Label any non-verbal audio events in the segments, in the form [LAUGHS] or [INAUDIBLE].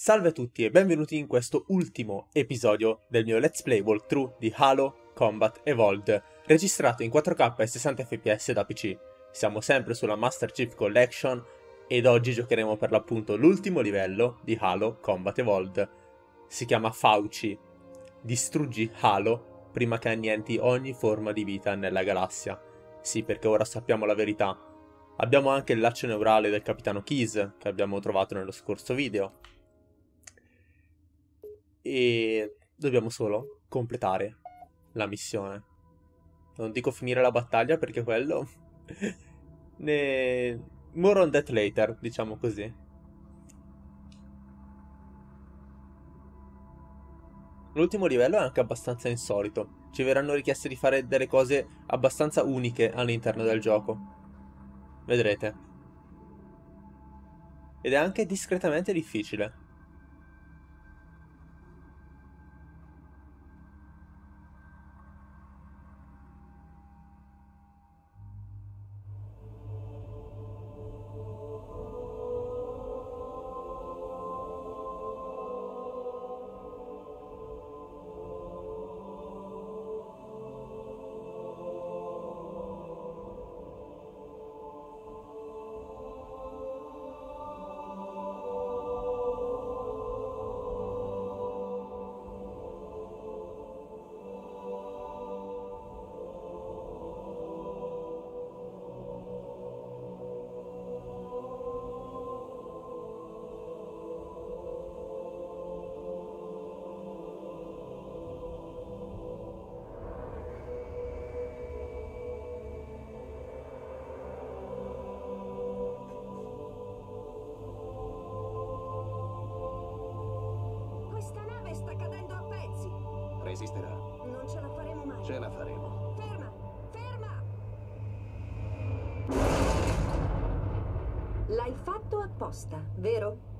Salve a tutti e benvenuti in questo ultimo episodio del mio Let's Play walkthrough di Halo Combat Evolved, registrato in 4K e 60 fps da PC. Siamo sempre sulla Master Chief Collection ed oggi giocheremo per l'appunto l'ultimo livello di Halo Combat Evolved. Si chiama Fauci. Distruggi Halo prima che annienti ogni forma di vita nella galassia. Sì, perché ora sappiamo la verità. Abbiamo anche il laccio neurale del capitano Keys, che abbiamo trovato nello scorso video e dobbiamo solo completare la missione. Non dico finire la battaglia perché quello [LAUGHS] ne more on that later, diciamo così. L'ultimo livello è anche abbastanza insolito. Ci verranno richieste di fare delle cose abbastanza uniche all'interno del gioco. Vedrete. Ed è anche discretamente difficile. Resisterà. Non ce la faremo mai. Ce la faremo. Ferma! Ferma! L'hai fatto apposta, vero?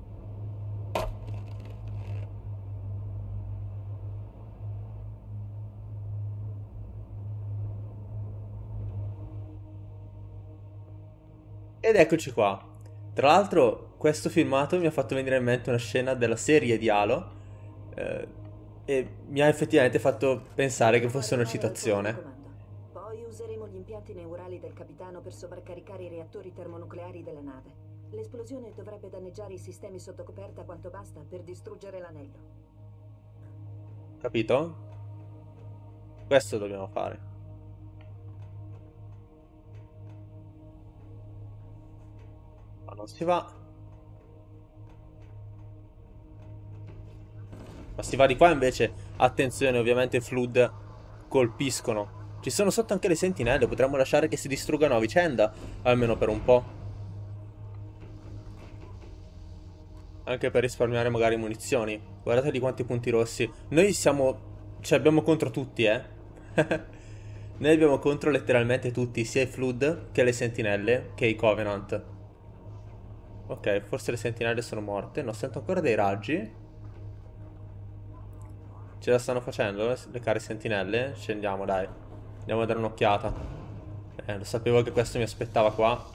Ed eccoci qua. Tra l'altro, questo filmato mi ha fatto venire in mente una scena della serie di Halo. Eh, e mi ha effettivamente fatto pensare che fosse una citazione. Poi useremo gli impianti neurali del capitano per sovraccaricare i reattori termonucleari della nave. L'esplosione dovrebbe danneggiare i sistemi sotto coperta quanto basta per distruggere l'anello. Capito? Questo dobbiamo fare. Ma non si va. Ma si va di qua invece, attenzione, ovviamente flood colpiscono. Ci sono sotto anche le sentinelle, potremmo lasciare che si distruggano a vicenda, almeno per un po'. Anche per risparmiare magari munizioni. Guardate di quanti punti rossi. Noi siamo... ci abbiamo contro tutti, eh. [LAUGHS] Noi abbiamo contro letteralmente tutti, sia i Flood che le sentinelle, che i Covenant. Ok, forse le sentinelle sono morte. No, sento ancora dei raggi. Ce la stanno facendo le care sentinelle? Scendiamo, dai. Andiamo a dare un'occhiata. Eh, lo sapevo che questo mi aspettava qua.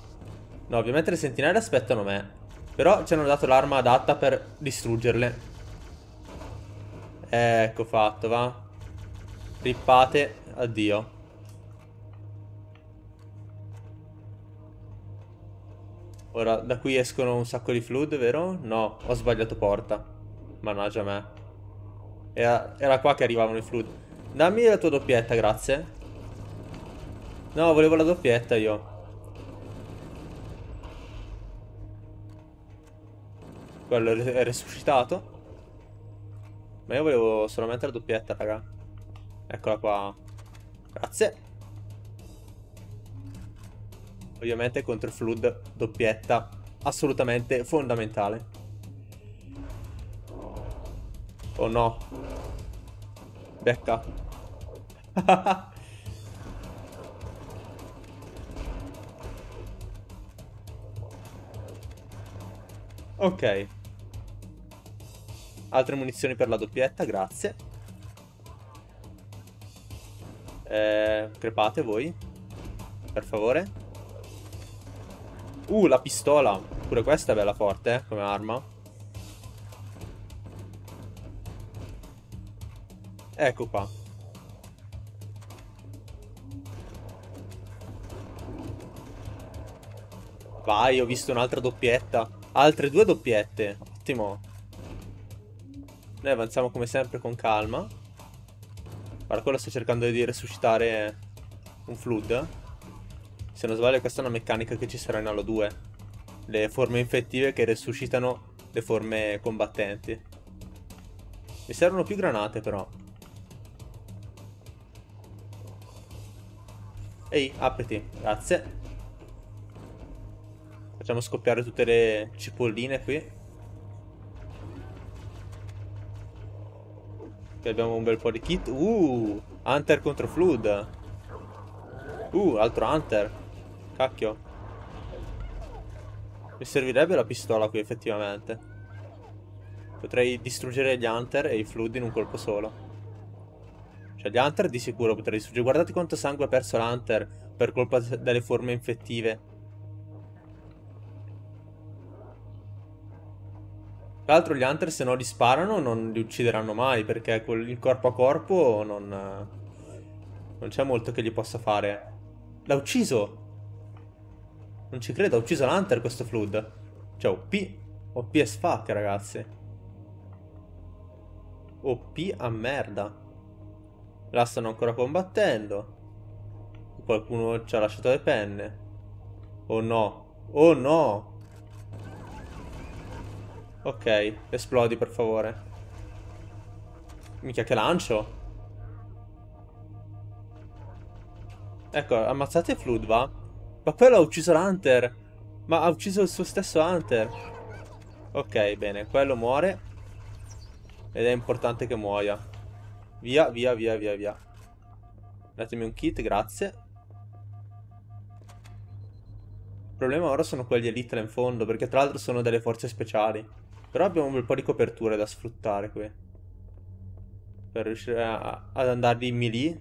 No, ovviamente le sentinelle aspettano me. Però ci hanno dato l'arma adatta per distruggerle. Ecco fatto, va. Rippate. Addio. Ora, da qui escono un sacco di flood, vero? No, ho sbagliato porta. Mannaggia me. Era, era qua che arrivavano i flood. Dammi la tua doppietta, grazie. No, volevo la doppietta io. Quello è resuscitato. Ma io volevo solamente la doppietta, raga. Eccola qua. Grazie. Ovviamente contro il flood, doppietta assolutamente fondamentale. Oh no. Becca. [LAUGHS] ok. Altre munizioni per la doppietta, grazie. Eh, crepate voi. Per favore. Uh, la pistola. Pure questa è bella forte, eh, come arma. Ecco qua. Vai, ho visto un'altra doppietta. Altre due doppiette. Ottimo. Noi avanziamo come sempre con calma. Guarda, quello sta cercando di resuscitare un flood. Se non sbaglio questa è una meccanica che ci sarà in Halo 2. Le forme infettive che resuscitano le forme combattenti. Mi servono più granate però. Ehi, apriti. Grazie. Facciamo scoppiare tutte le cipolline qui. Abbiamo un bel po' di kit. Uh, Hunter contro Flood. Uh, altro Hunter. Cacchio. Mi servirebbe la pistola qui effettivamente. Potrei distruggere gli Hunter e i Flood in un colpo solo. Cioè gli Hunter di sicuro potrei distruggere. Guardate quanto sangue ha perso l'Hunter per colpa delle forme infettive. Tra l'altro gli Hunter se non li sparano non li uccideranno mai perché con il corpo a corpo non... Non c'è molto che gli possa fare. L'ha ucciso! Non ci credo, ha ucciso l'Hunter questo Flood. Cioè OP. OP as fuck ragazzi. OP a merda. La stanno ancora combattendo. Qualcuno ci ha lasciato le penne. Oh no. Oh no! Ok, esplodi per favore. Mica che lancio. Ecco, ammazzate Flood, va? Ma quello ha ucciso l'Hunter. Ma ha ucciso il suo stesso Hunter. Ok, bene, quello muore. Ed è importante che muoia. Via, via, via, via, via. Datemi un kit, grazie. Il problema ora sono quelli elite là in fondo, perché tra l'altro sono delle forze speciali. Però abbiamo un bel po' di coperture da sfruttare qui. Per riuscire a, ad andarli in melee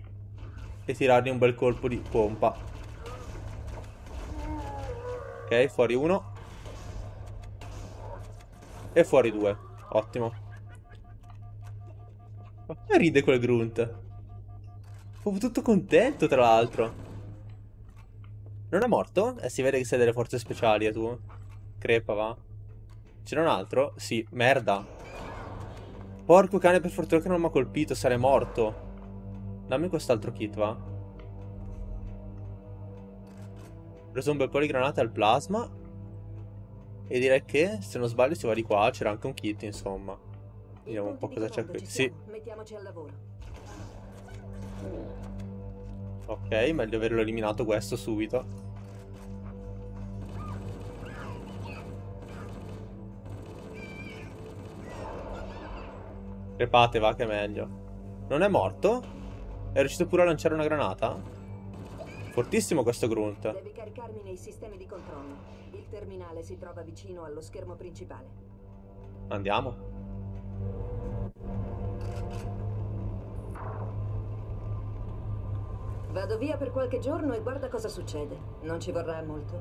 e tirargli un bel colpo di pompa. Ok, fuori uno. E fuori due. Ottimo. Ma come ride quel grunt? Proprio tutto contento, tra l'altro. Non è morto? Eh, si vede che sei delle forze speciali, eh, tu. Crepa, va. C'era un altro? Sì, merda. Porco cane, per fortuna che non mi ha colpito, sarei morto. Dammi quest'altro kit, va. Preso un bel po' di granate al plasma. E direi che, se non sbaglio, si va di qua. C'era anche un kit, insomma. Vediamo un po' cosa c'è qui. Sì. Mettiamoci al lavoro. Ok, meglio averlo eliminato questo subito. Crepate, va che è meglio. Non è morto? È riuscito pure a lanciare una granata? Fortissimo questo grunt. Devi caricarmi nei sistemi di controllo. Il terminale si trova vicino allo schermo principale. Andiamo. Vado via per qualche giorno e guarda cosa succede. Non ci vorrà molto.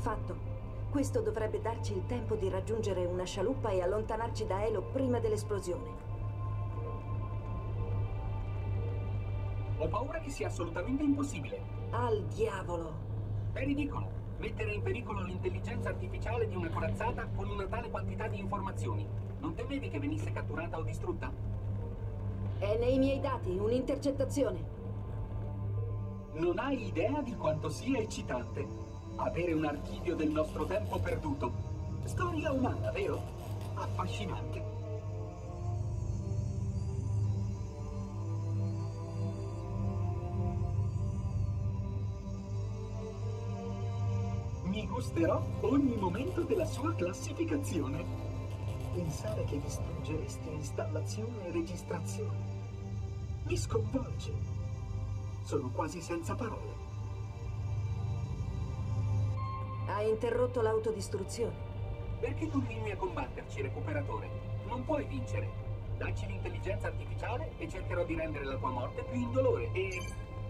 Fatto. Questo dovrebbe darci il tempo di raggiungere una scialuppa e allontanarci da Elo prima dell'esplosione. Ho paura che sia assolutamente impossibile. Al diavolo! È ridicolo mettere in pericolo l'intelligenza artificiale di una corazzata con una tale quantità di informazioni. Non temevi che venisse catturata o distrutta? È nei miei dati, un'intercettazione. Non hai idea di quanto sia eccitante. Avere un archivio del nostro tempo perduto. Storia umana, vero? Affascinante. Mi gusterò ogni momento della sua classificazione. Pensare che distruggeresti installazione e registrazione. Mi sconvolge. Sono quasi senza parole. Hai interrotto l'autodistruzione. Perché continui a combatterci, recuperatore? Non puoi vincere. Dacci l'intelligenza artificiale e cercherò di rendere la tua morte più indolore e...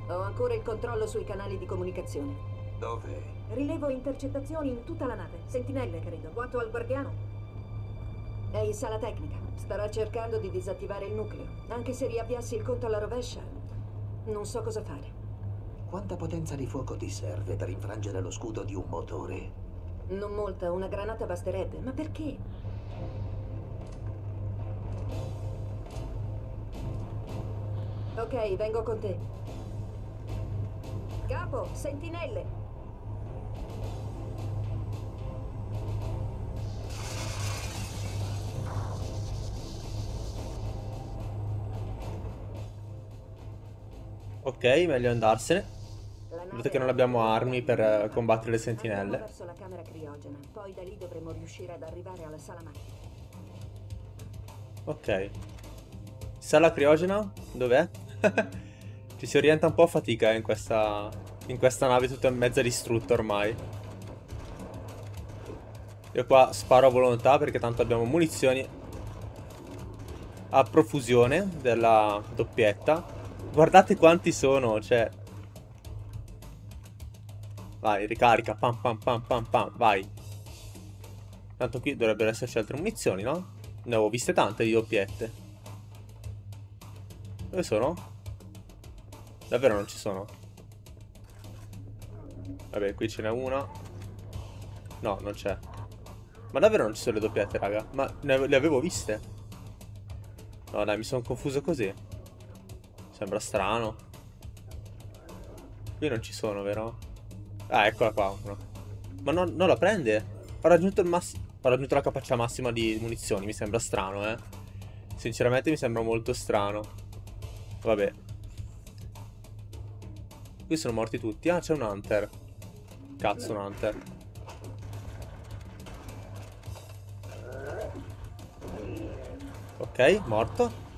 Ho ancora il controllo sui canali di comunicazione. Dove? Rilevo intercettazioni in tutta la nave. Sentinelle, credo. Quanto al guardiano? È in sala tecnica. Starà cercando di disattivare il nucleo. Anche se riavviassi il conto alla rovescia, non so cosa fare. Quanta potenza di fuoco ti serve per infrangere lo scudo di un motore? Non molta, una granata basterebbe. Ma perché? Ok, vengo con te. Capo, sentinelle! Ok, meglio andarsene. Vedete che non abbiamo armi per eh, combattere le sentinelle. verso la camera criogena. Poi da lì dovremo riuscire ad arrivare alla sala macchina. Ok. Sala criogena? Dov'è? [LAUGHS] Ci si orienta un po' a fatica in questa, in questa nave tutta mezza distrutta ormai. Io qua sparo a volontà perché tanto abbiamo munizioni a profusione della doppietta. Guardate quanti sono, cioè... Vai, ricarica, pam pam pam pam pam, vai. Tanto qui dovrebbero esserci altre munizioni, no? Ne avevo viste tante di doppiette. Dove sono? Davvero non ci sono? Vabbè, qui ce n'è una. No, non c'è. Ma davvero non ci sono le doppiette, raga? Ma le avevo viste? No, dai, mi sono confuso così. Sembra strano. Qui non ci sono, vero? Ah, eccola qua. No. Ma non, non, la prende? Ho raggiunto, Ho raggiunto la capacità massima di munizioni. Mi sembra strano, eh. Sinceramente mi sembra molto strano. Vabbè. Qui sono morti tutti. Ah, c'è un hunter. Cazzo, un hunter. Ok, morto.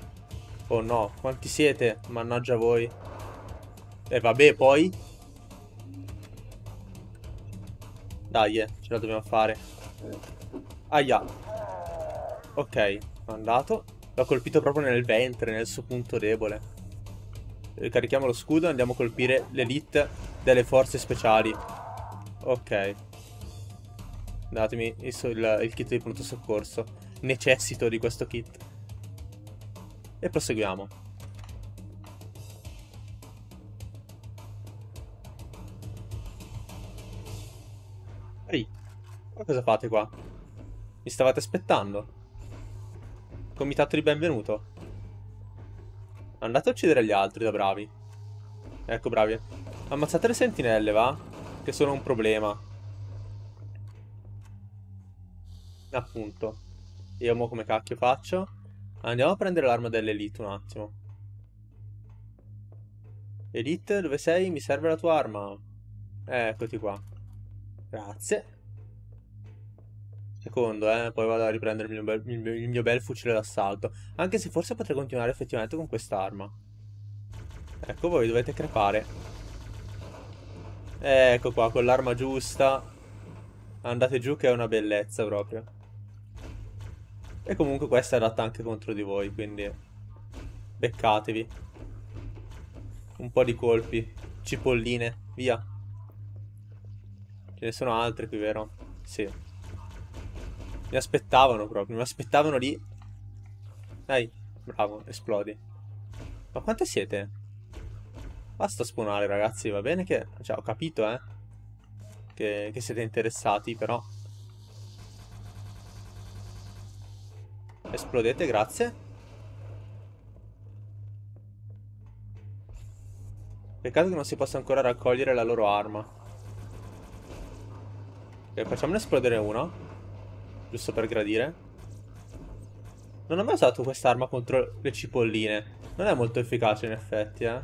Oh no, quanti siete? Mannaggia voi. E vabbè, poi. Dai, eh, ce la dobbiamo fare. Aia. Ok, andato. L'ho colpito proprio nel ventre, nel suo punto debole. Carichiamo lo scudo e andiamo a colpire l'elite delle forze speciali. Ok. Datemi il, il kit di pronto soccorso. Necessito di questo kit. E proseguiamo. Ehi, cosa fate qua? Mi stavate aspettando? Comitato di benvenuto. Andate a uccidere gli altri da bravi. Ecco, bravi. Ammazzate le sentinelle, va? Che sono un problema. Appunto. Io mo come cacchio faccio? Andiamo a prendere l'arma dell'Elite un attimo. Elite, dove sei? Mi serve la tua arma. Eh, eccoti qua. Grazie. Secondo, eh, poi vado a riprendere il mio bel, il mio, il mio bel fucile d'assalto. Anche se forse potrei continuare effettivamente con quest'arma. Ecco, voi dovete crepare. Ecco qua, con l'arma giusta. Andate giù che è una bellezza proprio. E comunque questa è adatta anche contro di voi, quindi beccatevi. Un po' di colpi. Cipolline, via. Ce ne sono altre qui, vero? Sì. Mi aspettavano proprio, mi aspettavano lì. Dai, bravo, esplodi. Ma quante siete? Basta spawnare, ragazzi, va bene che... Cioè, ho capito, eh. Che, che siete interessati, però... Esplodete, grazie. Peccato che non si possa ancora raccogliere la loro arma. Ok, facciamone esplodere uno. Giusto per gradire. Non ho mai usato quest'arma contro le cipolline. Non è molto efficace in effetti, eh.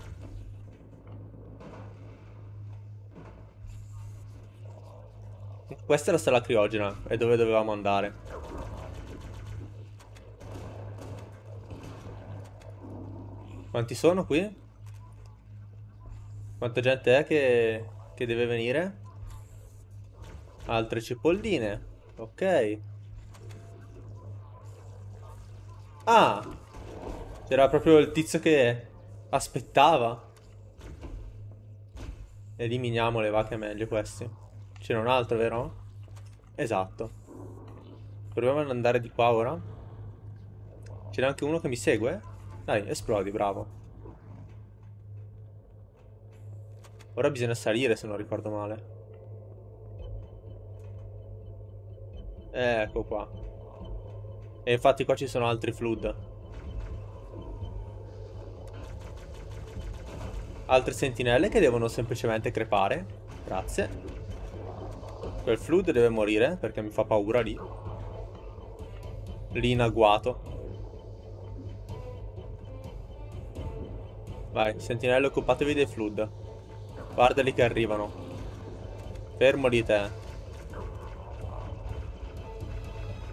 Questa è la sala criogena, è dove dovevamo andare. Quanti sono qui? Quanta gente è che, che deve venire? Altre cipolline. Ok. Ah! C'era proprio il tizio che aspettava. Eliminiamole, va che è meglio questi. C'era un altro, vero? Esatto. Proviamo ad andare di qua ora. Ce n'è anche uno che mi segue? Dai, esplodi, bravo. Ora bisogna salire, se non ricordo male. Ecco qua. E infatti qua ci sono altri flood. Altre sentinelle che devono semplicemente crepare. Grazie. Quel flood deve morire perché mi fa paura lì. Lì in agguato. Vai, sentinelle occupatevi dei flood. Guardali che arrivano. Fermo di te.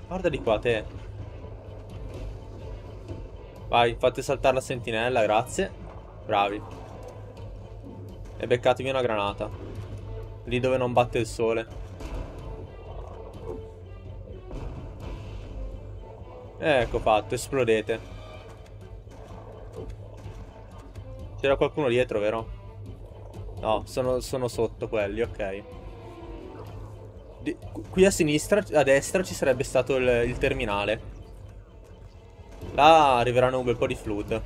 Guarda di qua, te. Vai, fate saltare la sentinella, grazie. Bravi. E beccatevi una granata. Lì dove non batte il sole. Ecco fatto, esplodete. C'era qualcuno dietro, vero? No, sono, sono sotto quelli, ok. Di, qui a sinistra, a destra ci sarebbe stato il, il terminale. Là arriveranno un bel po' di flood.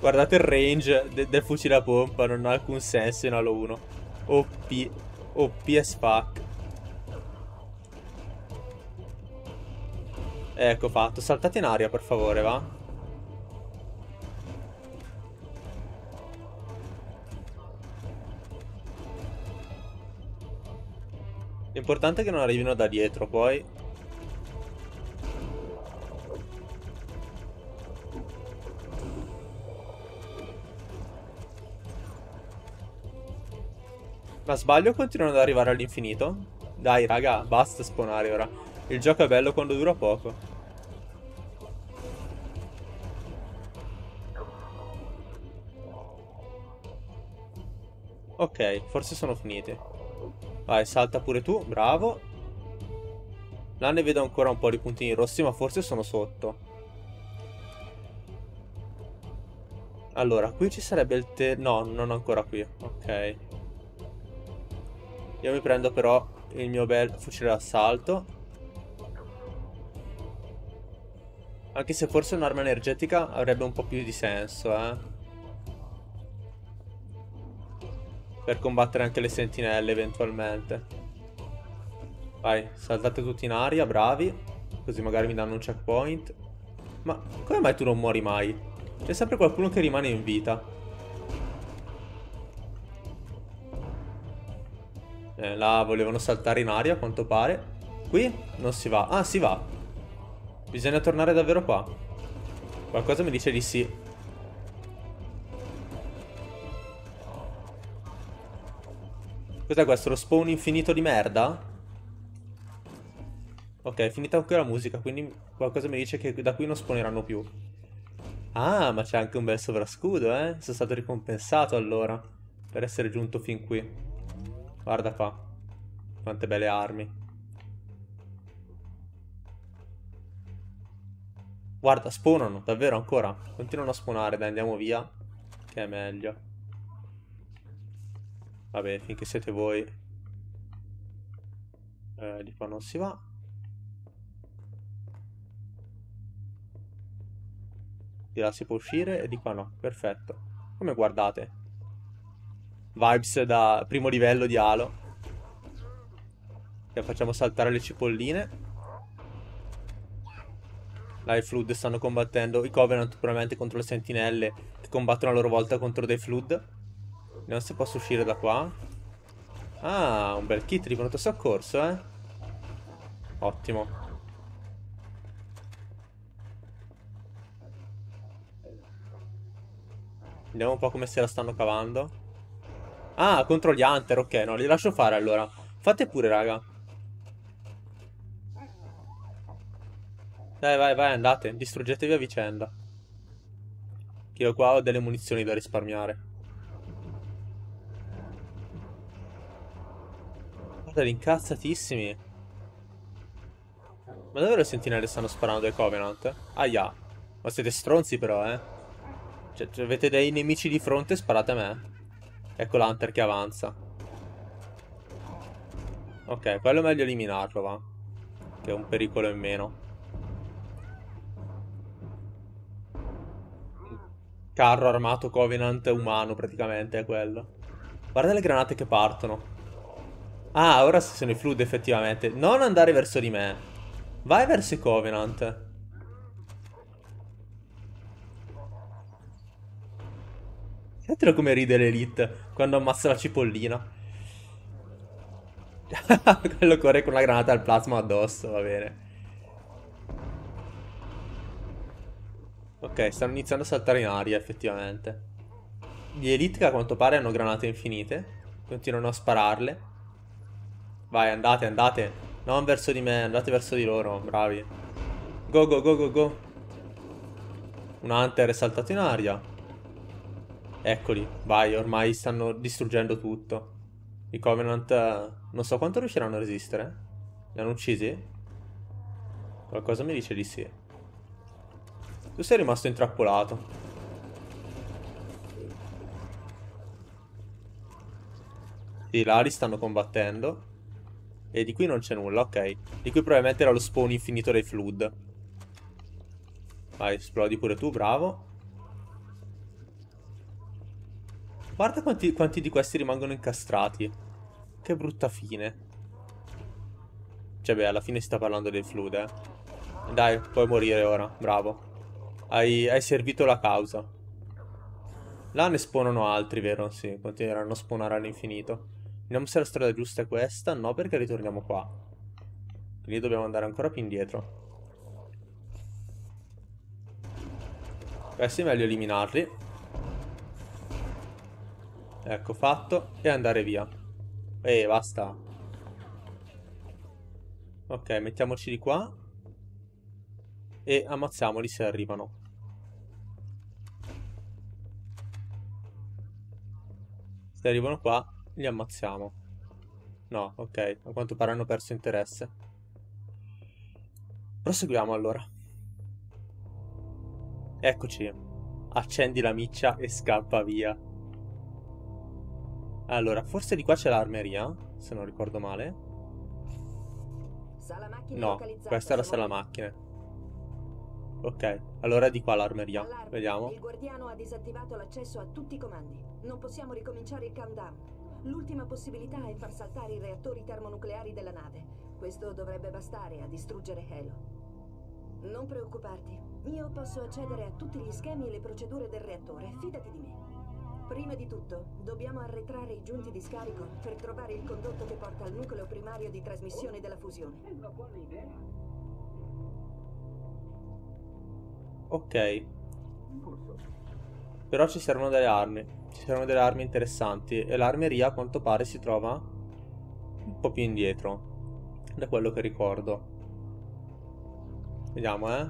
Guardate il range de del fucile a pompa, non ha alcun senso in Halo 1. OP, OP as fuck. Ecco fatto, saltate in aria per favore, va? L'importante è che non arrivino da dietro, poi... Ma sbaglio continuano ad arrivare all'infinito? Dai, raga, basta spawnare ora. Il gioco è bello quando dura poco. Ok, forse sono finiti. Vai, salta pure tu, bravo. Là ne vedo ancora un po' di puntini rossi, ma forse sono sotto. Allora, qui ci sarebbe il te... No, non ancora qui. Ok. Io mi prendo però il mio bel fucile d'assalto. Anche se forse un'arma energetica avrebbe un po' più di senso, eh. Per combattere anche le sentinelle eventualmente. Vai, saltate tutti in aria, bravi. Così magari mi danno un checkpoint. Ma come mai tu non muori mai? C'è sempre qualcuno che rimane in vita. Eh, là volevano saltare in aria a quanto pare. Qui non si va. Ah, si va. Bisogna tornare davvero qua. Qualcosa mi dice di sì. Cos'è questo? Lo spawn infinito di merda? Ok, è finita anche la musica, quindi qualcosa mi dice che da qui non spawneranno più. Ah, ma c'è anche un bel sovrascudo, eh? Sono stato ricompensato allora per essere giunto fin qui. Guarda qua. Quante belle armi. Guarda, spawnano, davvero ancora. Continuano a spawnare, dai, andiamo via. Che è meglio. Vabbè, finché siete voi. Eh, di qua non si va. Di là si può uscire e di qua no. Perfetto. Come guardate? Vibes da primo livello di Halo. Che facciamo saltare le cipolline. Là i Flood stanno combattendo i Covenant probabilmente contro le sentinelle che combattono a loro volta contro dei Flood. Vediamo se posso uscire da qua. Ah, un bel kit di pronto soccorso, eh. Ottimo. Vediamo un po' come se la stanno cavando. Ah, contro gli Hunter, ok, no, li lascio fare allora. Fate pure, raga. Dai, vai, vai, andate, distruggetevi a vicenda. Che io qua ho delle munizioni da risparmiare. Guarda, incazzatissimi. Ma davvero le sentinelle stanno sparando ai Covenant? Aia. Ma siete stronzi però, eh. Cioè, cioè, avete dei nemici di fronte, sparate a me. Ecco l'Hunter che avanza. Ok, quello è meglio eliminarlo, va. Che è un pericolo in meno. Carro armato Covenant umano praticamente è quello. Guarda le granate che partono. Ah, ora sono i flood effettivamente. Non andare verso di me. Vai verso i Covenant. Sentilo come ride l'Elite quando ammazza la cipollina. [LAUGHS] Quello corre con la granata al plasma addosso, va bene. Ok, stanno iniziando a saltare in aria, effettivamente. Gli Elite che a quanto pare hanno granate infinite. Continuano a spararle. Vai, andate, andate. Non verso di me, andate verso di loro, bravi. Go, go, go, go, go. Un Hunter è saltato in aria. Eccoli, vai, ormai stanno distruggendo tutto. I Covenant non so quanto riusciranno a resistere. Li hanno uccisi? Qualcosa mi dice di sì. Tu sei rimasto intrappolato. Sì, là li stanno combattendo. E di qui non c'è nulla, ok. Di qui probabilmente era lo spawn infinito dei flood. Vai, esplodi pure tu, bravo. Guarda quanti, quanti di questi rimangono incastrati. Che brutta fine. Cioè, beh, alla fine si sta parlando dei flood, eh. Dai, puoi morire ora, bravo. Hai, hai servito la causa. Là ne spawnano altri, vero? Sì, continueranno a spawnare all'infinito. Vediamo se la strada giusta è questa. No, perché ritorniamo qua. Quindi dobbiamo andare ancora più indietro. Questi è meglio eliminarli. Ecco, fatto. E andare via. E basta. Ok, mettiamoci di qua. E ammazziamoli se arrivano. Se arrivano qua, li ammazziamo. No, ok. A quanto pare hanno perso interesse. Proseguiamo allora. Eccoci. Accendi la miccia e scappa via. Allora, forse di qua c'è l'armeria, se non ricordo male. No, questa era sala macchine. Ok, allora è di qua l'armeria. Vediamo. Il guardiano ha disattivato l'accesso a tutti i comandi. Non possiamo ricominciare il countdown. L'ultima possibilità è far saltare i reattori termonucleari della nave. Questo dovrebbe bastare a distruggere Halo. Non preoccuparti, io posso accedere a tutti gli schemi e le procedure del reattore, fidati di me. Prima di tutto, dobbiamo arretrare i giunti di scarico per trovare il condotto che porta al nucleo primario di trasmissione della fusione. Ok. Però ci servono delle armi. Ci saranno delle armi interessanti e l'armeria a quanto pare si trova un po' più indietro da quello che ricordo. Vediamo, eh.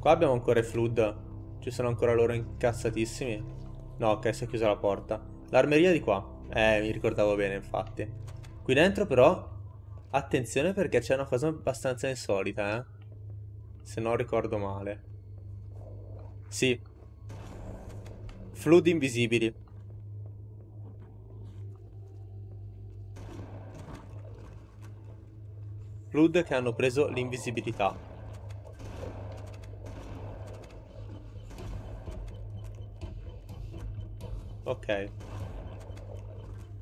Qua abbiamo ancora i flood. Ci sono ancora loro incazzatissimi. No, ok, si è chiusa la porta. L'armeria di qua. Eh, mi ricordavo bene, infatti. Qui dentro però attenzione perché c'è una cosa abbastanza insolita, eh. Se non ricordo male. Sì. Flood invisibili. Flood che hanno preso l'invisibilità. Ok.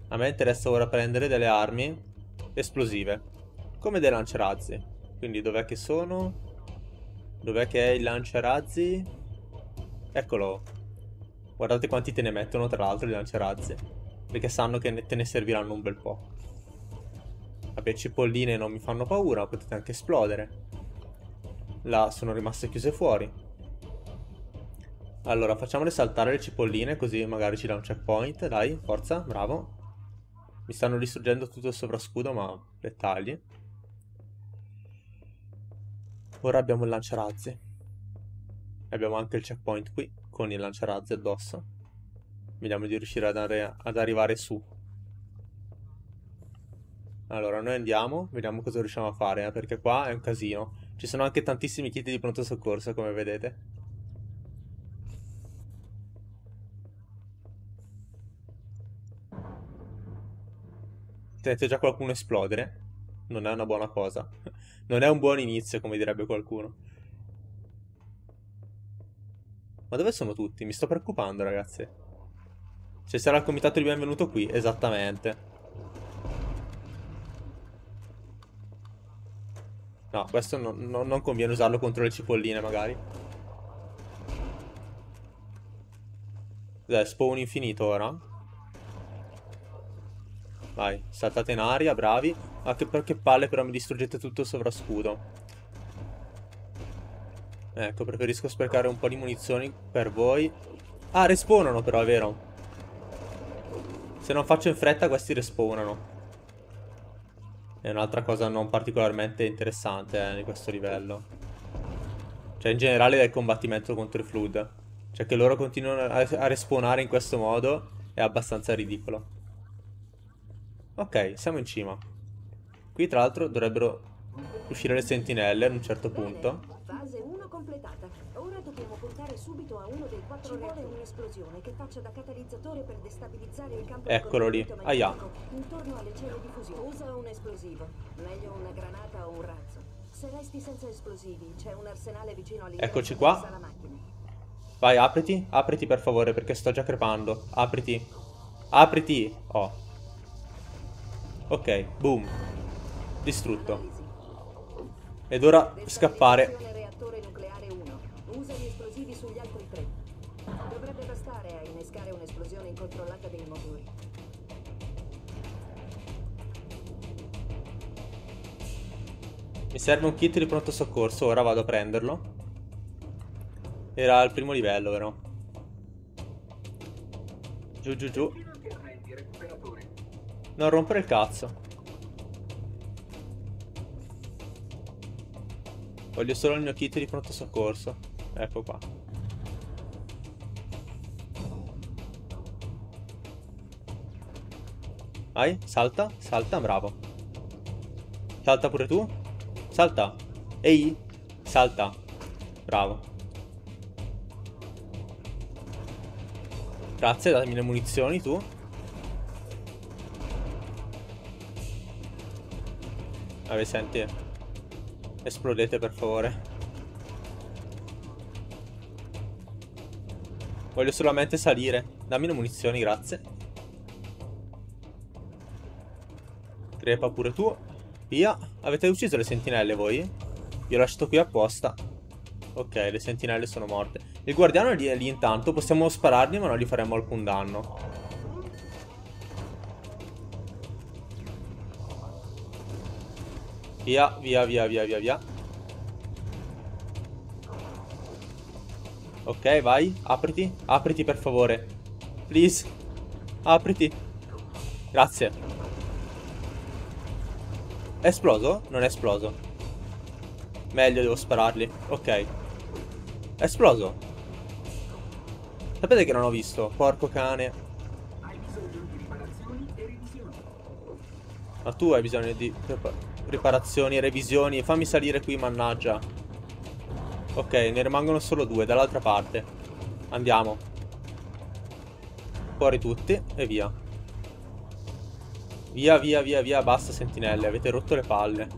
A me interessa ora prendere delle armi esplosive. Come dei lanciarazzi. Quindi dov'è che sono? Dov'è che è il lanciarazzi? Eccolo. Guardate quanti te ne mettono tra l'altro i lanciarazzi. Perché sanno che te ne serviranno un bel po'. Vabbè, cipolline non mi fanno paura, potete anche esplodere. Là sono rimaste chiuse fuori. Allora, facciamole saltare le cipolline, così magari ci dà un checkpoint. Dai, forza, bravo. Mi stanno distruggendo tutto il sovrascudo, ma dettagli. Ora abbiamo il lanciarazzi. E abbiamo anche il checkpoint qui, con il lanciarazzi addosso. Vediamo di riuscire ad, ad arrivare su. Allora, noi andiamo, vediamo cosa riusciamo a fare, eh, perché qua è un casino. Ci sono anche tantissimi kit di pronto soccorso, come vedete. Sento già qualcuno esplodere. non è una buona cosa. [LAUGHS] non è un buon inizio, come direbbe qualcuno. Ma dove sono tutti? Mi sto preoccupando, ragazzi. Ci sarà il comitato di benvenuto qui, esattamente. No, questo no, no, non conviene usarlo contro le cipolline, magari. Cos'è? Spawn infinito ora? Vai, saltate in aria, bravi. Ah, che, che palle, però mi distruggete tutto il sovrascudo. Ecco, preferisco sprecare un po' di munizioni per voi. Ah, respawnano però, è vero. Se non faccio in fretta, questi respawnano. È un'altra cosa non particolarmente interessante eh, di questo livello. Cioè, in generale del combattimento contro i Flood. Cioè, che loro continuano a, respawnare in questo modo è abbastanza ridicolo. Ok, siamo in cima. Qui, tra l'altro, dovrebbero uscire le sentinelle ad un certo punto. Fase 1 completata. Ora dobbiamo puntare subito a uno dei quattro Ci vuole un'esplosione che faccia da catalizzatore per destabilizzare il campo Eccolo lì. Aia. Intorno alle celle di fusione. Usa un esplosivo. Meglio una granata o un razzo. Se resti senza esplosivi, c'è un arsenale vicino all'ingresso Eccoci qua. Vai, apriti. Apriti per favore, perché sto già crepando. Apriti. Apriti. Oh. Ok, boom. Distrutto. Ed ora scappare. Mi serve un kit di pronto soccorso, ora vado a prenderlo. Era al primo livello, vero? Giù, giù, giù. Non rompere il cazzo. Voglio solo il mio kit di pronto soccorso. Ecco qua. Vai, salta, salta, bravo. Salta pure tu. Salta. Ehi, salta. Bravo. Grazie, datemi le munizioni tu. Vabbè, senti. Esplodete per favore. Voglio solamente salire. Dammi le munizioni, grazie. Crepa pure tu. Via. Avete ucciso le sentinelle voi? Vi ho lasciato qui apposta. Ok, le sentinelle sono morte. Il guardiano è lì, è lì intanto. Possiamo sparargli ma non gli faremo alcun danno. Via, via, via, via, via, via. Ok, vai. Apriti. Apriti per favore. Please. Apriti. Grazie. È esploso? Non è esploso. Meglio, devo spararli. Ok. È esploso. Sapete che non ho visto? Porco cane. Ma tu hai bisogno di riparazioni e revisioni. Fammi salire qui, mannaggia. Ok, ne rimangono solo due, dall'altra parte. Andiamo. Fuori tutti e via. Via, via, via, via, basta sentinelle, avete rotto le palle.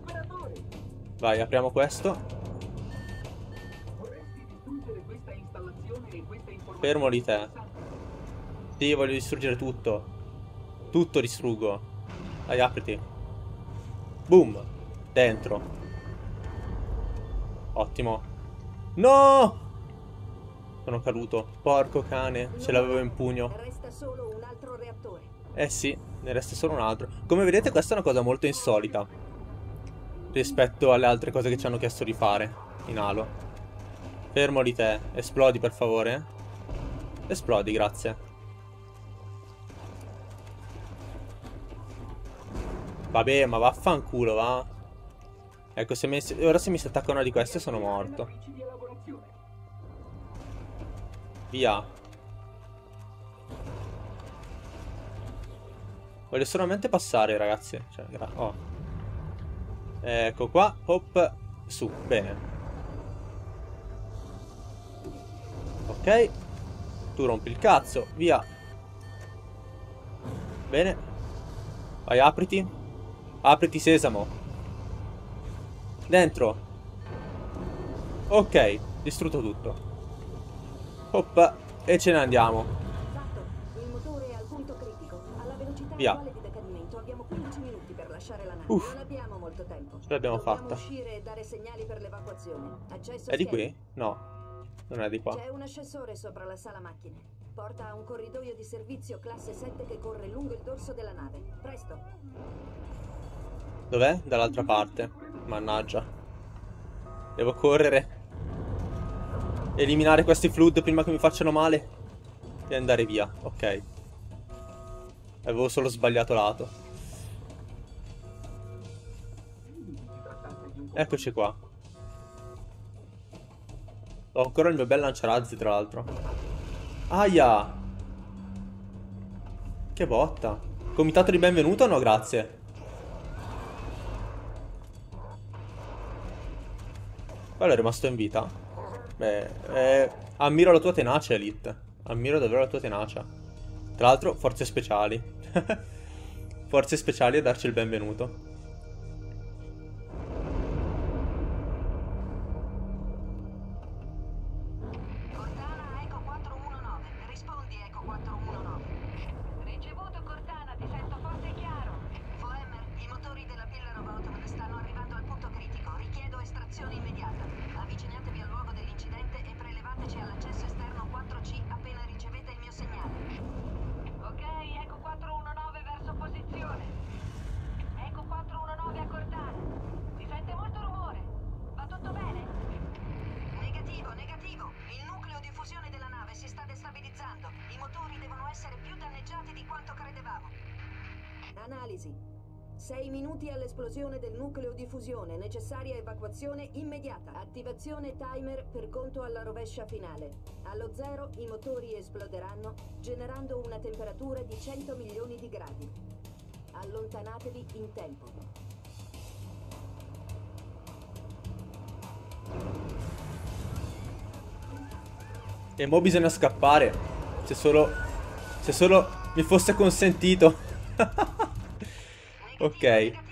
Vai, apriamo questo. Fermo di te. Sì, voglio distruggere tutto. Tutto distruggo. Dai, apriti. Boom. Dentro. Ottimo. No! Sono caduto. Porco cane. Ce l'avevo in pugno. Eh sì, ne resta solo un altro. Come vedete questa è una cosa molto insolita. Rispetto alle altre cose che ci hanno chiesto di fare. In Halo. Fermo di te. Esplodi per favore. Esplodi, grazie. Vabbè, ma vaffanculo, va. Ecco, se mi, ora se mi si attacca una di queste sono morto. Via. Voglio solamente passare, ragazzi. Cioè, oh. Ecco qua. Hop. Su. Bene. Ok. Tu rompi il cazzo. Via. Bene. Vai, apriti. Apriti sesamo. Dentro. Ok, distrutto tutto. Oppa, e ce ne andiamo. Nave. Uff. Ce l'abbiamo fatta. È di qui? No, non è di qua. C'è un ascensore sopra la sala macchine. Porta a un corridoio di servizio classe 7 che corre lungo il dorso della nave. Presto. Dov'è? Dall'altra parte. Mannaggia. Devo correre. Eliminare questi flood prima che mi facciano male. E andare via. Ok. Avevo solo sbagliato lato. Eccoci qua. Ho ancora il mio bel lanciarazzi, tra l'altro. Aia! Che botta. Comitato di benvenuto o no? Grazie. Quello è rimasto in vita. Beh, eh, ammiro la tua tenacia, Elite. Ammiro davvero la tua tenacia. Tra l'altro, forze speciali. [LAUGHS] forze speciali a darci il benvenuto. Del nucleo di fusione, necessaria evacuazione immediata. Attivazione timer per conto alla rovescia finale. Allo zero i motori esploderanno, generando una temperatura di 100 milioni di gradi. Allontanatevi in tempo. E mo bisogna scappare. Se solo... Se solo mi fosse consentito. [LAUGHS] ok.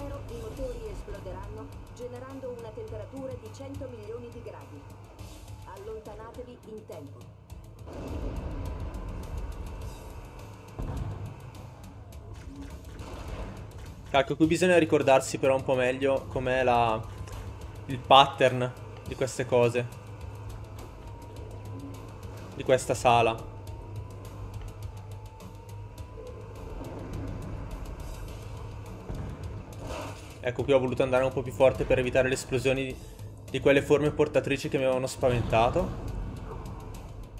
Cacchio, qui bisogna ricordarsi però un po' meglio com'è la... il pattern di queste cose. Di questa sala. Ecco, qui ho voluto andare un po' più forte per evitare le esplosioni di, di quelle forme portatrici che mi avevano spaventato.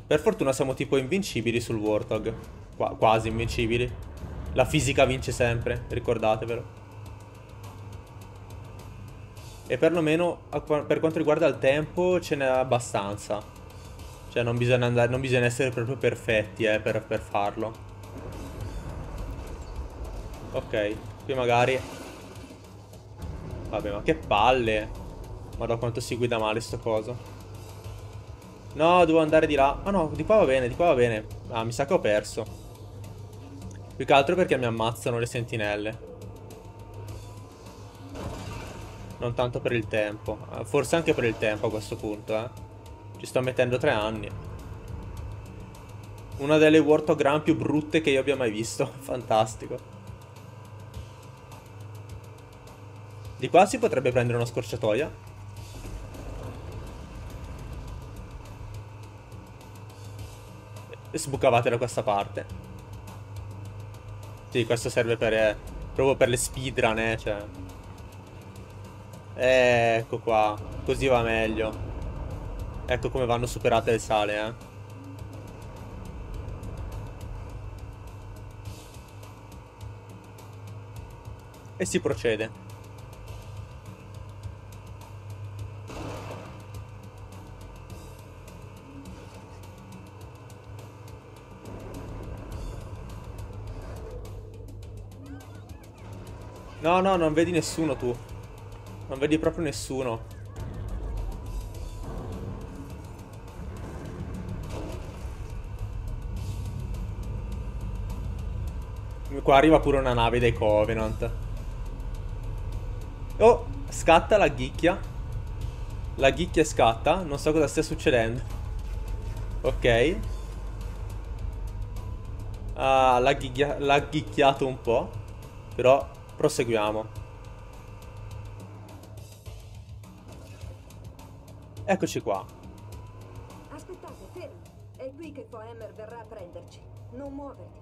Per fortuna siamo tipo invincibili sul Warthog. Qua- quasi invincibili. La fisica vince sempre, ricordatevelo. E perlomeno per quanto riguarda il tempo ce n'è abbastanza. Cioè non bisogna, andare, non bisogna essere proprio perfetti eh, per, per farlo. Ok, qui magari... Vabbè, ma che palle. Madonna quanto si guida male sto coso. No, devo andare di là. Ah no, di qua va bene, di qua va bene. Ah, mi sa che ho perso. Più che altro perché mi ammazzano le sentinelle. Non tanto per il tempo. Ah, Forse anche per il tempo a questo punto, eh. Ci sto mettendo tre anni. Una delle Warthog più brutte che io abbia mai visto. [LAUGHS] Fantastico. Di qua si potrebbe prendere una scorciatoia. E sbucavate da questa parte. Sì, questo serve per... eh, proprio per le speedrun, eh, cioè... Ecco qua. Così va meglio. Ecco come vanno superate le sale, eh. E si procede. No, no, non vedi nessuno tu. Non vedi proprio nessuno. Qua arriva pure una nave dei Covenant. Oh, scatta la ghicchia. La ghicchia scatta. Non so cosa stia succedendo. Ok. Ah, l'ha ghicchiato un po'. Però proseguiamo. Eccoci qua. Aspettate, fermi. È qui che Foemer verrà a prenderci. Non muoverti.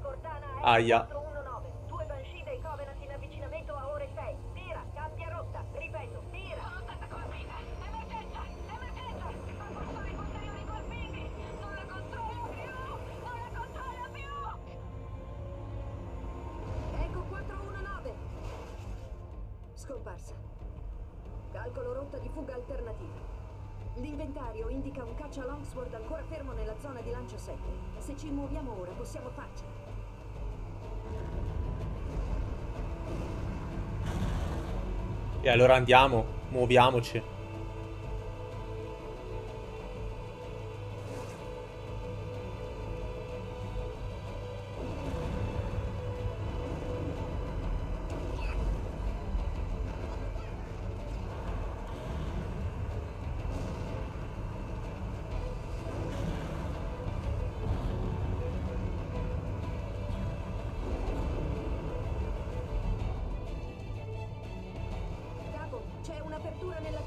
Cortana Aia. F419. Rotta di fuga alternativa. L'inventario indica un caccia Longsword ancora fermo nella zona di lancio 7. Se ci muoviamo ora possiamo farcela. E allora andiamo, muoviamoci.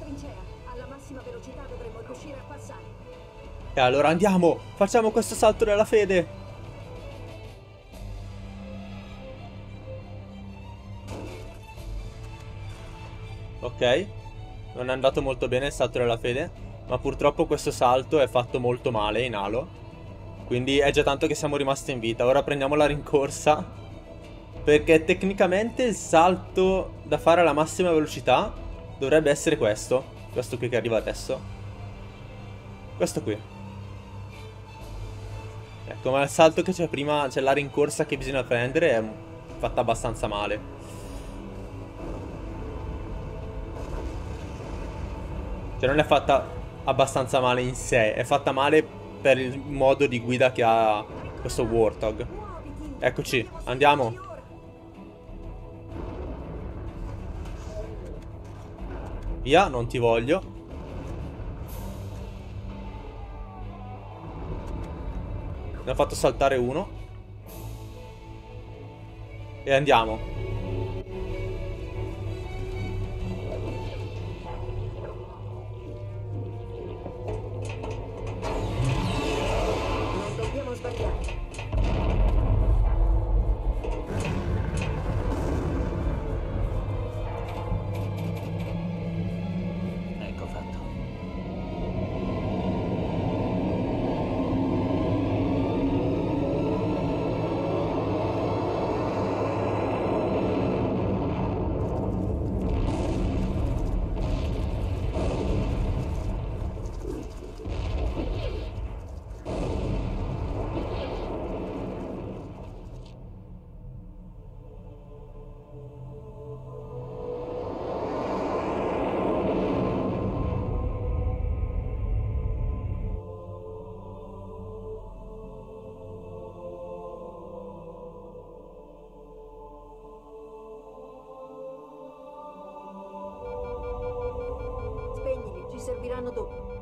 Trincea. Alla massima velocità dovremmo riuscire a passare. E allora andiamo, facciamo questo salto della fede. Ok, non è andato molto bene il salto della fede, ma purtroppo questo salto è fatto molto male in alo. Quindi è già tanto che siamo rimasti in vita. Ora prendiamo la rincorsa. Perché tecnicamente il salto da fare alla massima velocità dovrebbe essere questo. Questo qui che arriva adesso. Questo qui. Ecco, ma il salto che c'è prima, c'è la rincorsa che bisogna prendere, è fatta abbastanza male. Cioè non è fatta abbastanza male in sé, è fatta male per il modo di guida che ha questo Warthog. Eccoci, andiamo. Via, non ti voglio. Ne ho fatto saltare uno. E andiamo. Spegnili, ci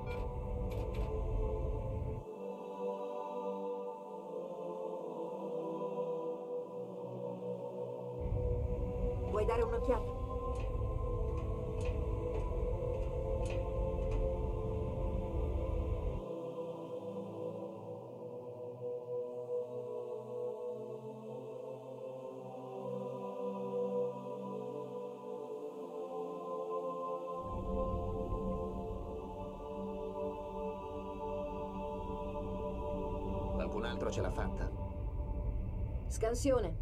Scansione.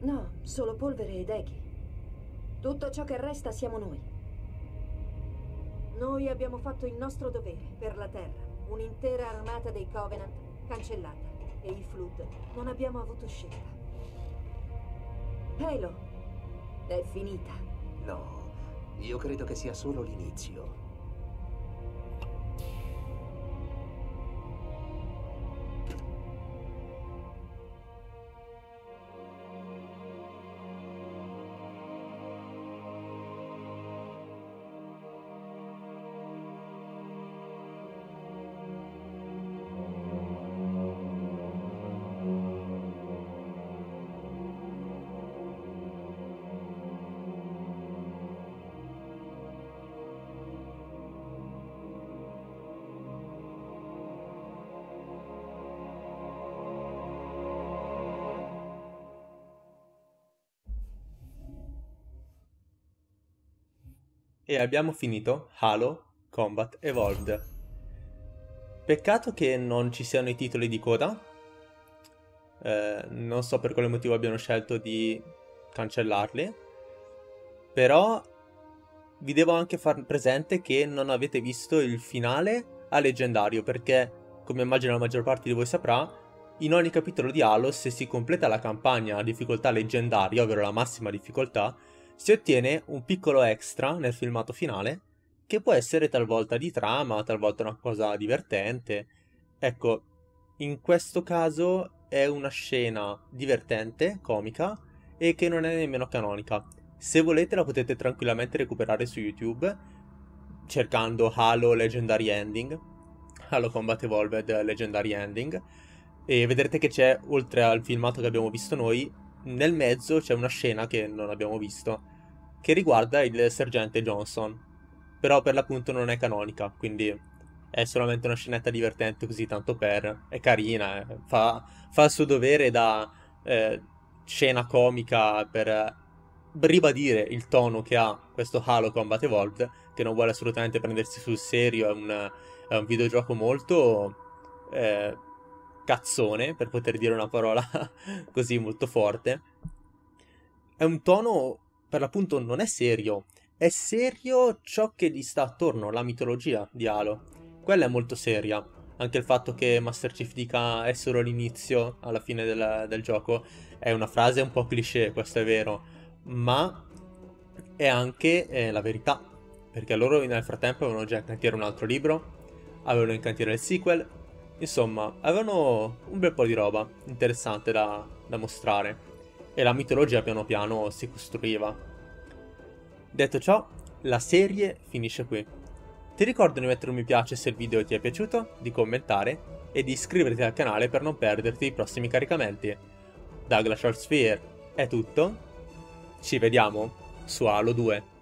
No, solo polvere ed echi. Tutto ciò che resta siamo noi. Noi abbiamo fatto il nostro dovere per la Terra. Un'intera armata dei Covenant cancellata. e i Flood non abbiamo avuto scelta. Halo è finita. No, io credo che sia solo l'inizio. E abbiamo finito Halo Combat Evolved. Peccato che non ci siano i titoli di coda. Eh, non so per quale motivo abbiano scelto di cancellarli. Però vi devo anche far presente che non avete visto il finale a leggendario perché, come immagino la maggior parte di voi saprà, in ogni capitolo di Halo, se si completa la campagna a difficoltà leggendaria, ovvero la massima difficoltà, si ottiene un piccolo extra nel filmato finale che può essere talvolta di trama, talvolta una cosa divertente. Ecco, in questo caso è una scena divertente, comica e che non è nemmeno canonica. Se volete la potete tranquillamente recuperare su YouTube cercando Halo Legendary Ending, Halo Combat Evolved Legendary Ending e vedrete che c'è, oltre al filmato che abbiamo visto noi, nel mezzo c'è una scena che non abbiamo visto, che riguarda il sergente Johnson. Però per l'appunto non è canonica, quindi è solamente una scenetta divertente così tanto per... è carina, eh. fa, fa, il suo dovere da eh, scena comica per ribadire il tono che ha questo Halo Combat Evolved, che non vuole assolutamente prendersi sul serio, è un, è un videogioco molto eh, cazzone, per poter dire una parola [LAUGHS] così molto forte. È un tono, per l'appunto, non è serio. È serio ciò che gli sta attorno, la mitologia di Halo. Quella è molto seria. Anche il fatto che Master Chief dica è solo l'inizio alla fine del, del gioco è una frase un po' cliché, questo è vero, ma è anche eh, la verità. Perché loro nel frattempo avevano già in cantiere un altro libro, avevano in cantiere il sequel, Insomma, avevano un bel po' di roba interessante da, da mostrare e la mitologia piano piano si costruiva. Detto ciò, la serie finisce qui. Ti ricordo di mettere un mi piace se il video ti è piaciuto, di commentare e di iscriverti al canale per non perderti i prossimi caricamenti. Da Glacial Sphere è tutto, ci vediamo su Halo 2.